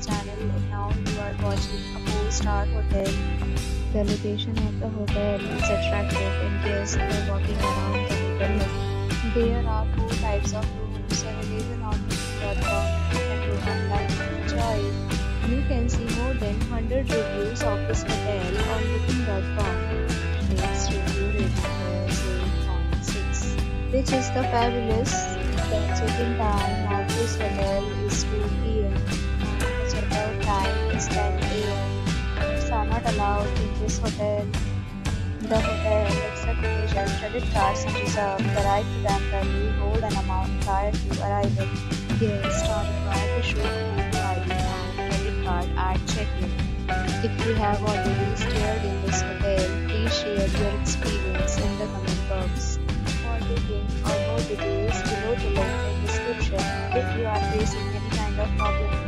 channel and now you are watching a 4-star hotel. The location of the hotel is attractive and guests are walking around the hotel. There are four types of rooms available on booking.com and you can and enjoy. You can see more than 100 reviews of this hotel on booking.com. Its review rating is 8.6, which is the fabulous. The check-in time of this hotel is 2 p.m. and the check-out time is 10 a.m. Pets are not allowed in this hotel. The hotel accepts major credit cards and reserves the right to temporarily hold an amount prior to arrival. Guests are required to show a photo ID credit card at check-in. If you have already stayed in this hotel, please share your experience in the comment box. For booking or more details, below the link in description. If you are facing any kind of problem